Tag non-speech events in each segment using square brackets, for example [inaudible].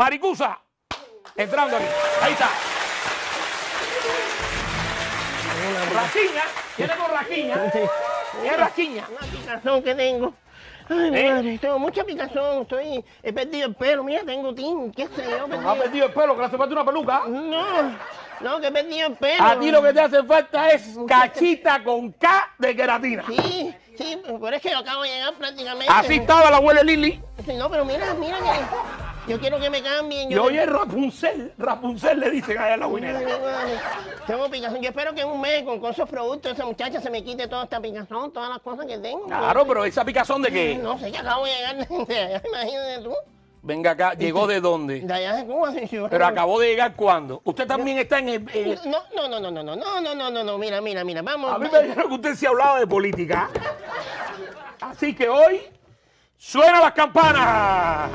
Maricusa. Entrando aquí. Ahí está. Raquiña. Tiene con raquiña. Tiene raquiña. Una picazón que tengo. Ay, ¿Eh? madre, tengo mucha picazón. Estoy, he perdido el pelo. Mira, tengo tin, qué sé yo. Perdido- perdido el pelo, que le hace falta una peluca. No, no, que he perdido el pelo. A ti lo que te hace falta es cachita con K de queratina. Sí, sí, pero es que yo acabo de llegar prácticamente. Así estaba la abuela Lili. Sí, No, pero mira, mira que yo quiero que me cambien. Y Yo hoy es Rapunzel. Rapunzel le dicen allá en la guinera. Tengo picazón. Yo espero que en un mes con, con esos productos esa muchacha se me quite toda esta picazón, todas las cosas que tengo. Claro, pero esa picazón de qué? No sé, que acabo de llegar de allá, imagínate tú. Venga acá, ¿llegó de dónde? De allá de Cuba, sí. Pero acabó de llegar cuándo. Usted también está en el. eh, No, no, no, no, no, no, no, no, no, no, no, mira, mira, mira, vamos. a mí me dijeron que usted se hablaba de política. Así que hoy suena las campanas.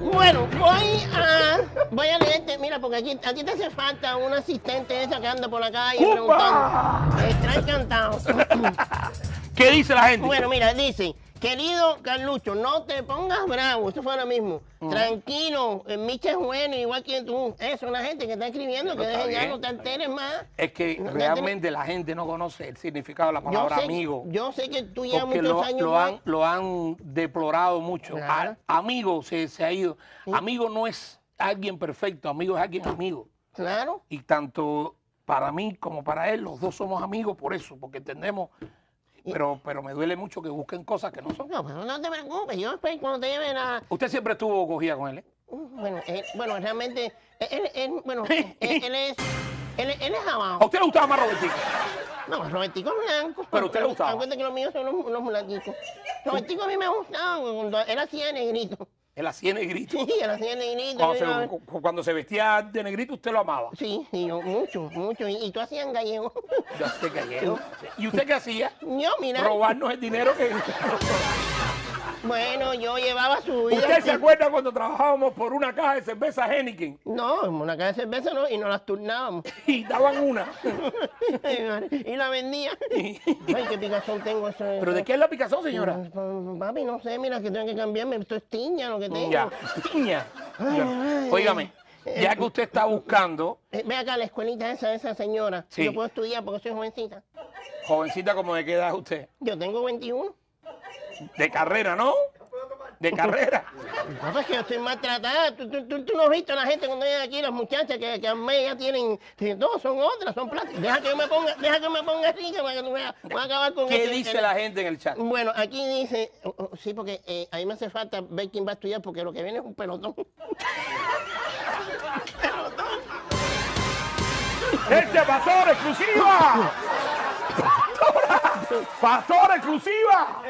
Bueno, voy a, voy a leerte, mira, porque aquí, aquí te hace falta un asistente esa que anda por la calle preguntando. Está encantado. ¿Qué dice la gente? Bueno, mira, dice, querido Carlucho, no te pongas bravo, eso fue ahora mismo. Mm. Tranquilo, el Micha es bueno, igual que tú. Eso, una gente que está escribiendo, que Pero dejen ya, no te alteres más. es que No, realmente la gente no conoce el significado de la Yo palabra sé, amigo. yo sé que tú llevas muchos lo, años. lo han, lo han deplorado mucho. Claro. A- amigo se, se ha ido. Amigo no es alguien perfecto, amigo es alguien amigo. Claro. Y tanto para mí como para él, los dos somos amigos por eso, porque entendemos. Pero, pero me duele mucho que busquen cosas que no son. No, pero no te preocupes, yo después cuando te lleven a... Usted siempre estuvo cogida con él, ¿eh? Bueno, él- bueno, realmente, él, él- bueno, él, él es... Él, él es ¿A abajo. usted le gustaba más Robertico? No, Robertico es blanco. Pero a usted le gustaba. Acuérdate que los míos son unos, unos mulaticos. Robertico a mí me gustaba cuando él hacía negrito. Él hacía negrito. Sí, él hacía negrito. Cuando iba se, cu- cuando se vestía de negrito, usted lo amaba. Sí, sí, yo, mucho, mucho. Y, y tú hacías gallego. Yo hacía gallego. [laughs] ¿Y usted qué hacía? Yo, mira. Robarnos el dinero que... [laughs] Bueno, yo llevaba su vida. ¿Usted se acuerda cuando trabajábamos por una caja de cerveza Henneken? No, una caja de cerveza no, y nos las turnábamos. [laughs] Y daban una. [laughs] y la vendía. [laughs] Ay, qué picazón tengo eso. ¿Pero de qué es la picazón, señora? Papi, no sé, mira que tengo que cambiarme. Esto es tiña lo que tengo. Ya. Niña. Ya. Óigame, ya que usted está buscando, Eh, ve acá la escuelita esa de esa señora. Sí. Yo puedo estudiar porque soy jovencita. jovencita como de qué edad es usted, Yo tengo 21. De carrera, ¿no? De [laughs] carrera. Papá, es que yo estoy maltratada. Tú, tú, tú, tú no has visto a la gente cuando llegan aquí, las muchachas que, que a mí ya tienen. No, son otras, son plásticas. Deja que yo me ponga, deja que me ponga rica para que tú veas. Voy a acabar con ¿Qué dice la gente en el chat? Bueno, aquí dice, oh, oh, sí, porque eh, a mí me hace falta ver quién va a estudiar, porque lo que viene es un pelotón. [laughs] ¡Este pastor exclusiva! [laughs] ¡Pastora exclusiva!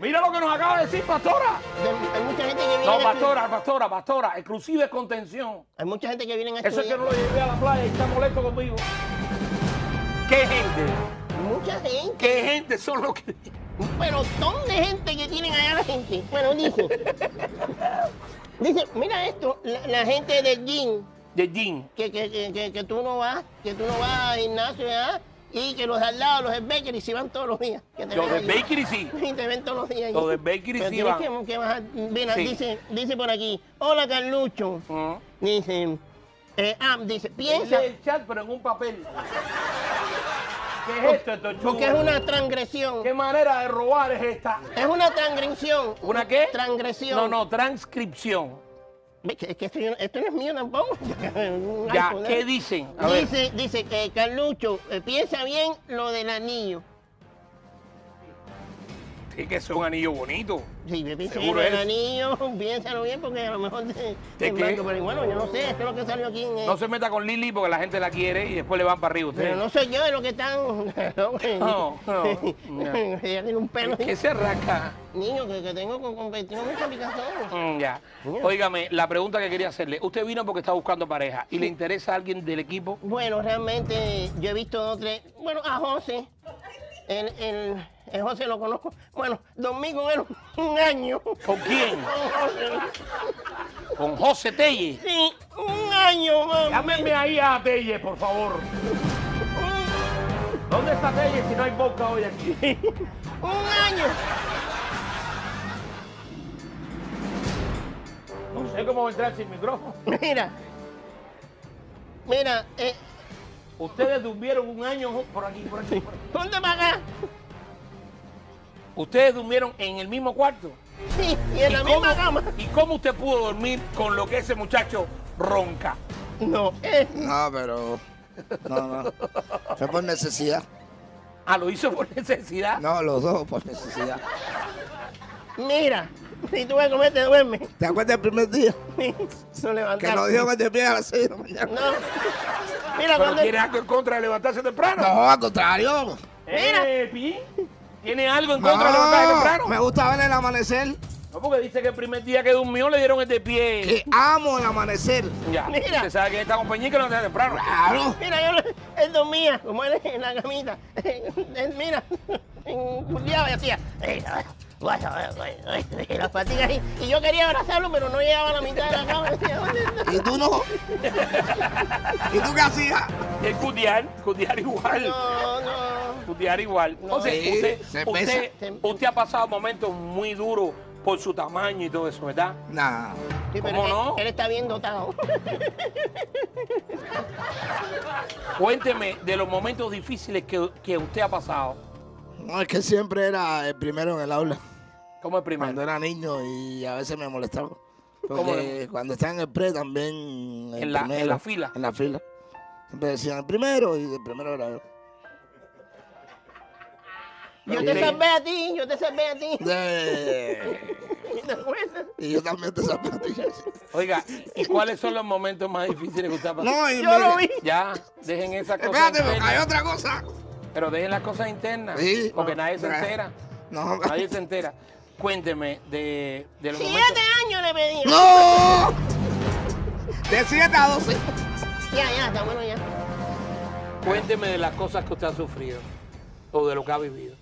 Mira lo que nos acaba de decir, pastora. De- hay mucha gente que viene No, pastora, pastora, pastora. Exclusiva es contención. Hay mucha gente que viene a Eso es que estudiar. no lo llevé a la playa y está molesto conmigo. ¿Qué gente? Mucha gente. ¿Qué gente son los que.? Un pelotón de gente que tienen allá la gente. Bueno, dice. [laughs] dice, mira esto, la, la gente del gym, De que, que, que, que, que tú no vas, que tú no vas al gimnasio, ¿verdad? Y que los de al lado, los del bakery, si van todos los días. Los de. Bakery sí. [laughs] Y te ven todos los días. Los del bakery sí van. que, que bajar. Mira, Sí. dice, dice por aquí, hola Carlucho. Dice, eh, ah, dice, Lee piensa, el chat, pero en un papel. ¿Qué es esto, esto porque es una transgresión. ¿Qué manera de robar es esta? Es una transgresión. ¿Una qué? Transgresión. No, no, transcripción. Es que esto, no- esto no es mío tampoco. [laughs] Ya. ¿qué dicen? A ver. Dice, dice que Carlucho, eh, piensa bien lo del anillo. Sí, que es un anillo bonito. Sí, piensa bien Seguro del es. anillo, [laughs] piénsalo bien porque a lo mejor te, ¿De te qué? marco, pero bueno, yo no sé, esto es lo que salió aquí en... eh, No se meta con Lili porque la gente la quiere y después le van para arriba a pero ustedes. no soy yo de lo que están... [laughs] No, no, no. [laughs] Ella tiene un pelo. ¿Qué se arranca? Niño, que, que tengo con, con 21 mucha picazón. Mm, ya. Óigame, la pregunta que quería hacerle. Usted vino porque está buscando pareja y le interesa a alguien del equipo. Bueno, realmente yo he visto dos, tres. Bueno, a José. El, el, el José lo conozco. Bueno, dormí con él un año. ¿Con quién? Con José. Con José Telle. Sí, un año, mami. Llámeme ahí a Telle, por favor. ¿Dónde está Telle si no hay boca hoy aquí? [laughs] Un año. No sé cómo va a entrar sin micrófono. Mira. Mira, eh, Ustedes durmieron un año por aquí, por aquí, por aquí. ponte para acá. Ustedes durmieron en el mismo cuarto. Sí, y en la misma cama. ¿Y cómo usted pudo dormir con lo que ese muchacho ronca? No, eh, No, pero. No, no. Fue por necesidad. Ah, lo hizo por [laughs] necesidad. No, los dos por necesidad. mira. Si tú vas a comer, te duermes. ¿Te acuerdas del primer día? No Que levantar. nos dijo que te pie a las 6 de la mañana. No. Mira, ¿Pero cuando. tiene algo en contra de levantarse temprano? No, al contrario. Eh, Pi, ¿Tiene algo en contra de levantarse temprano? me gusta ver el amanecer. No, porque dice que el primer día que durmió le dieron el de pie. Que amo el amanecer. Ya, Mira. usted sabe que esta compañía que no está temprano. Claro. Mira, yo, él dormía, como él en la camita. [laughs] Él, mira, culiaba y hacía. "Ey, guay, guay, guay, guay", y las patitas ahí. Y yo quería abrazarlo, pero no llegaba a la mitad de la cama. ¿Y tú no? ¿Y tú qué hacías? El cudiar, cudiar igual. No, no. Cudiar igual. Entonces, Sí, usted, usted, usted ha pasado momentos muy duros por su tamaño y todo eso, ¿verdad? Nah. Sí, pero ¿Cómo él, no? él está bien dotado. [laughs] Cuénteme de los momentos difíciles que, que usted ha pasado. No, es que siempre era el primero en el aula. ¿Cómo el primero? Cuando era niño y a veces me molestaba. ¿Cómo cuando estaba en el pre también. el En la- en la fila. En la fila. Siempre decían el primero y el primero era yo. Yo te salvé a ti, yo te salvé a ti. De- [laughs] ¿Te acuerdas? Y yo también te salvé a ti. Oiga, ¿y cuáles son los momentos más difíciles que usted ha pasado? No, Yo lo vi. Ya, dejen esas cosas Espérate, porque hay otra cosa. Pero dejen las cosas internas. Sí. Porque nadie se entera. No, Nadie se entera. Cuénteme de, de los Siete momentos. años le pedí. ¡No! De 7 a 12. Ya, ya, está bueno ya. Cuénteme de las cosas que usted ha sufrido. O de lo que ha vivido.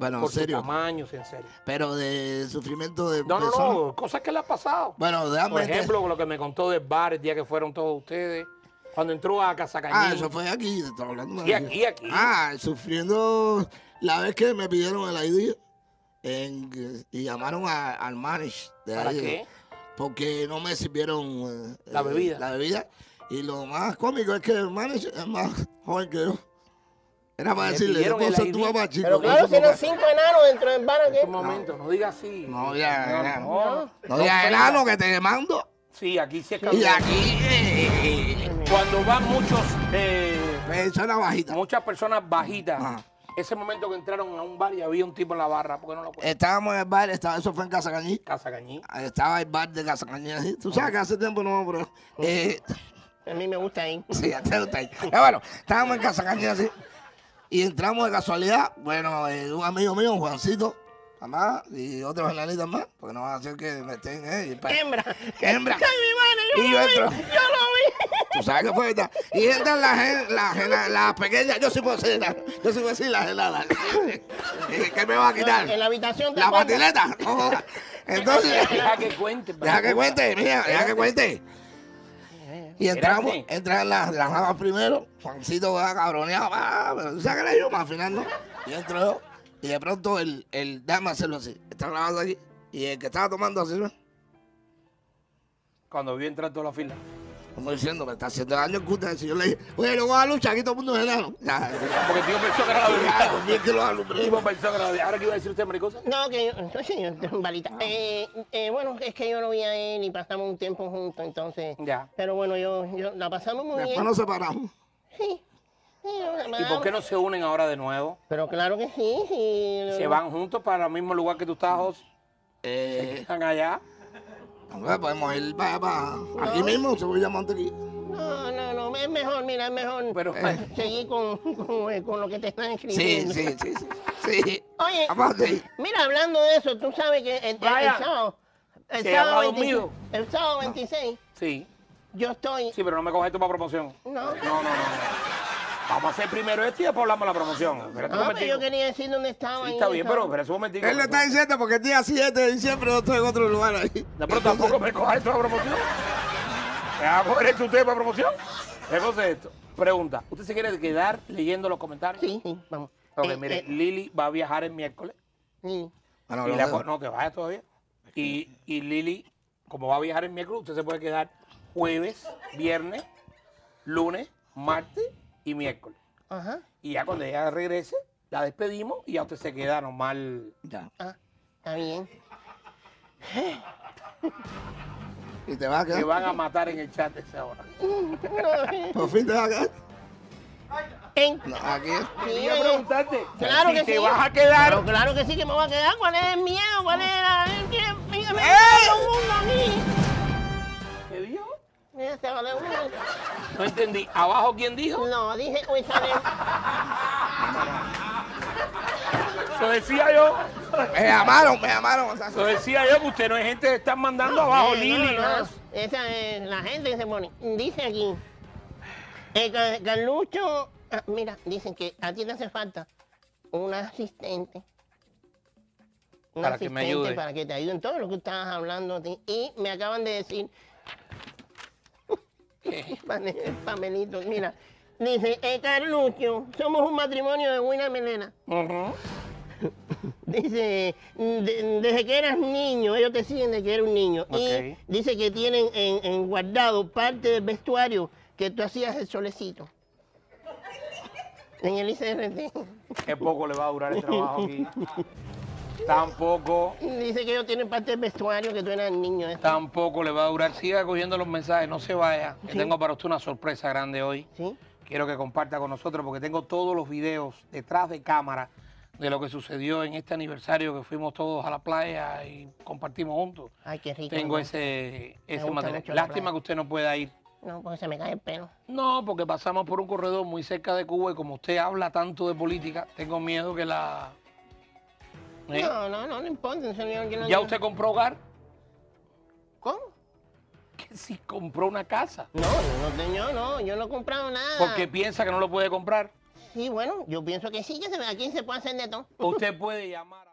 Bueno, en por serio. tamaño, sí, en serio. Pero de sufrimiento de No, no, personas. no. Cosas que le han pasado. Bueno, déjame. Por ejemplo, lo que me contó del bar el día que fueron todos ustedes. Cuando entró a Casa Cañín. Ah, eso fue aquí, estaba hablando. Y aquí, aquí. Ah, sufriendo la vez que me pidieron el ID en- y llamaron a- al manager. de ¿Para ahí, qué? Porque no me sirvieron eh, La eh, bebida. La bebida. Y lo más cómico es que el manager es más joven que yo. Era para Le decirle, ser tu papá, chico. Pero claro, tienen papá". cinco enanos dentro del bar aquí. Un momento, no diga así. No, ya, ya. no. No digas enano que te mando. Sí, aquí sí es Y cambiado. aquí, eh, Cuando van muchos, eh, persona bajita. muchas personas bajitas, Ajá. ese momento que entraron a un bar y había un tipo en la barra, ¿por qué no lo cuentas? Estábamos en el bar, estaba, eso fue en Casa Cañí. Casa Cañí. Estaba el bar de Casa Cañí. así. Tú sabes que hace tiempo no, pero. Eh, A mí me gusta ahí. [laughs] sí, ya te gusta ahí. Eh, bueno, estábamos en Casa Cañí así. Y entramos de casualidad. Bueno, eh, un amigo mío, Juancito, mamá, y otros enanitos más, porque no van a hacer que me estén. Eh, y pa- Hembra. [laughs] Hembra. Ay, mi madre, yo Y lo yo vi. entro. Yo lo vi. [laughs] Tú sabes que fue verdad. Y entran las las gen- las pequeñas, yo sí puedo decir, la- yo sí puedo decir las heladas. [laughs] ¿Qué me va a quitar? En la habitación te La patineta. No. Entonces, Deja que cuente. deja que cuente, mira, deja que cuente. Y entramos, entran las, las primero, Juancito va cabroneado, va, pero tú sabes que le más al final no. Y entro yo, y de pronto el, el, déjame hacerlo así, está grabando aquí, y el que estaba tomando así, ¿no? Cuando vio entrar toda la fila. Como diciendo, me está haciendo daño el cuta. Y yo le dije, oye, no vas a luchar, aquí todo el mundo es [laughs] enano. Ya, Porque el tío pensó que era la ya, verdad. bien que lo El alumbré. tipo pensó que era la verdad. Ahora que iba a decir usted, maricosa. No, que yo, [laughs] no, señor, balita. Eh, eh, bueno, es que yo lo vi a él y pasamos un tiempo juntos, entonces. Ya. Pero bueno, yo, yo la pasamos muy Después bien. nos separamos. Sí. Sí, ¿Y por qué no se unen ahora de nuevo? Pero claro que sí, sí. Se van juntos para el mismo lugar que tú estás, José. Eh, Están allá. Hombre, podemos ir para, para aquí mismo, se voy a Montequí. No, no, no, es mejor, mira, es mejor Pero, seguir con, con, eh, con lo que te están escribiendo. sí, sí, sí. sí. Oye, Aparte, mira, hablando de eso, tú sabes que el, el- sábado, el sábado, habrá 26, dormido. el sábado 26, sí. yo estoy... Sí, pero no me coges esto para promoción. No, No, no, no. No. Vamos a hacer primero esto y después hablamos de la promoción. Espérate un Ah, pero momentico. yo quería decir dónde estaba. Sí, ahí está bien, pero espérate un momentico. él lo está diciendo porque el día 7 de diciembre yo estoy en otro lugar ahí. De pronto tampoco me cojas esto para promoción. ¿Me va a coger esto usted para promoción? Entonces esto. Pregunta. ¿Usted se quiere quedar leyendo los comentarios? Sí, sí, vamos. Ok, Eh, mire, eh, Lili va a viajar el miércoles. sí. Y la dejo. co- no, te vayas todavía. Y, y Lili como va a viajar el miércoles, usted se puede quedar jueves, viernes, lunes, martes y miércoles. Ajá. Y ya cuando ella regrese, la despedimos y ya usted se queda normal. Ya. Ah, está bien. Y te vas a quedar. van a matar en el chat a esa hora. [laughs] Por fin te vas a quedar. En- No, aquí es. Sí, Quería preguntarte Claro si que te sí. vas a quedar. Pero claro que sí que me voy a quedar. ¿Cuál es el miedo? ¿Cuál es la... ¿Qué? Mira, me todo el mundo aquí. No entendí. ¿Abajo quién dijo? No, dije, uy, sale. Eso decía yo. Me llamaron, me llamaron. o sea, Eso decía yo que usted no es gente que están mandando abajo, Eh, no, Lili. no. Esa es la gente que se pone. Dice aquí. eh, Ca- Carlucho. ah, mira, dicen que a ti te hace falta un asistente. Un Para que me asistente ayude. Para que te ayude en todo lo que estabas hablando. a ti. Y me acaban de decir. Pane- Pamelito, mira. Dice, eh, Carlucho, somos un matrimonio de buena melena. Ujú. Dice, de- desde que eras niño, ellos te siguen desde que eras un niño. Y dice que tienen en, en guardado parte del vestuario que tú hacías el solecito. En el ICRT. Qué poco le va a durar el trabajo aquí. [laughs] Tampoco, Dice que ellos tienen parte del vestuario que tú eras niño. ¿eh? tampoco le va a durar. Siga cogiendo los mensajes, no se vaya. Que tengo para usted una sorpresa grande hoy. ¿Sí? Quiero que comparta con nosotros porque tengo todos los videos detrás de cámara de lo que sucedió en este aniversario que fuimos todos a la playa y compartimos juntos. Ay, qué rico. Tengo ¿no? ese, ese material. la Lástima que usted no pueda ir. No, porque se me cae el pelo. No, porque pasamos por un corredor muy cerca de Cuba y como usted habla tanto de política, tengo miedo que la... ¿Eh? No, no, no, no importa. señor, yo no- ¿Ya usted compró hogar? ¿Cómo? Que si compró una casa. No, yo no, tengo- no, yo no he comprado nada. Porque piensa que no lo puede comprar. Sí, bueno, yo pienso que sí, que se, aquí se puede hacer de todo. Usted puede llamar a...